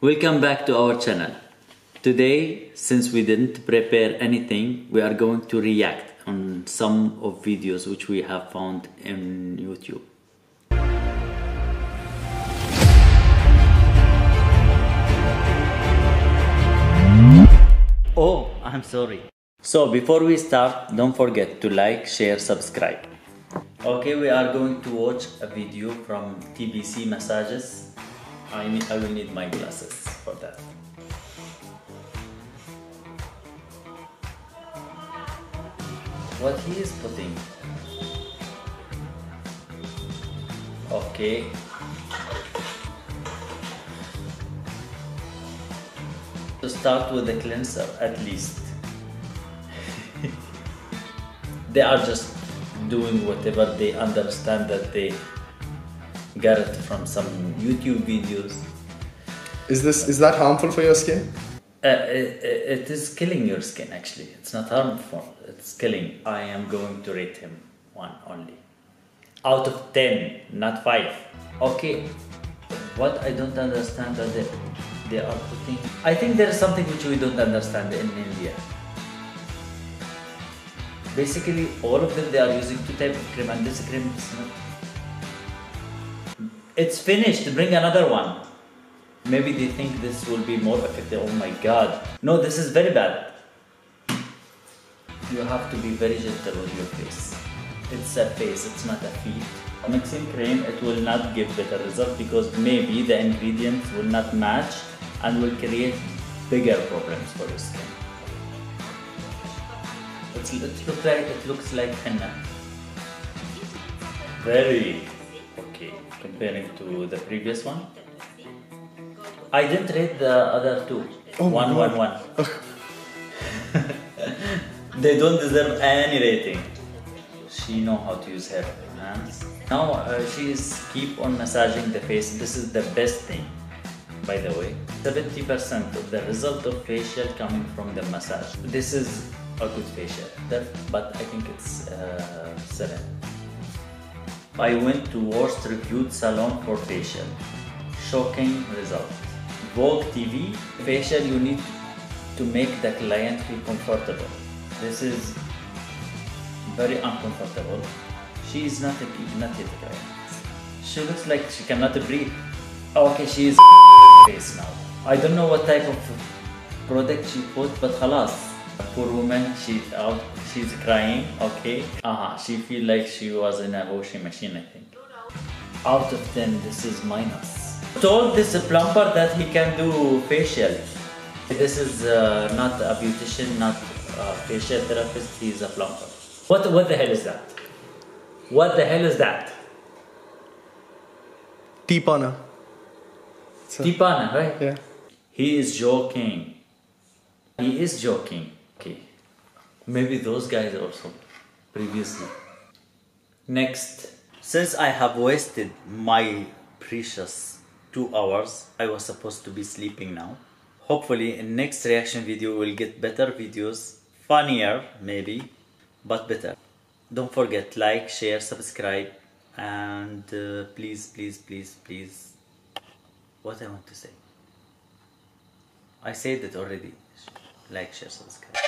Welcome back to our channel. Today, since we didn't prepare anything, we are going to react on some of videos which we have found in YouTube. Oh, I'm sorry. So before we start, don't forget to like, share, subscribe. Okay, we are going to watch a video from TBC Massages. I, need, I will need my glasses for that. What he is putting? Okay. To start with the cleanser at least. they are just doing whatever they understand that they got it from some YouTube videos. Is this is that harmful for your skin? Uh, it, it is killing your skin actually. It's not harmful. It's killing. I am going to rate him one only. Out of 10, not 5. Okay. What I don't understand that they, they are putting. I think there is something which we don't understand in India. Basically, all of them they are using two type of cream, and this cream is not. It's finished. Bring another one. Maybe they think this will be more effective. Oh my god. No, this is very bad. You have to be very gentle with your face. It's a face, it's not a feet. Mixing cream, it will not give better result because maybe the ingredients will not match and will create bigger problems for your skin. It's, it looks like it looks like henna. Very comparing to the previous one. I didn't rate the other two. Oh one, one, one. they don't deserve any rating. She know how to use her hands. Now uh, she is keep on massaging the face. This is the best thing, by the way. 70% of the result of facial coming from the massage. This is a good facial, that, but I think it's uh, 7. I went to worst reviewed salon for facial. Shocking result. Vogue TV, facial you need to make the client feel comfortable. This is very uncomfortable. She is not a not a client. She looks like she cannot breathe. Okay, she is face now. I don't know what type of product she put, but khalas. Poor woman, she out, she's crying. Okay, uh-huh. She feel like she was in a washing machine. I think. Out of ten, this is minus. Told this plumber that he can do facial. This is uh, not a beautician, not a facial therapist. He's a plumber. What what the hell is that? What the hell is that? So- Tipana, right? Yeah. He is joking. He is joking. Okay. Maybe those guys also previously. Next. Since I have wasted my precious two hours, I was supposed to be sleeping now. Hopefully in next reaction video we'll get better videos. Funnier maybe, but better. Don't forget like, share, subscribe and uh, please, please, please, please. What I want to say. I said it already. Like, share, subscribe.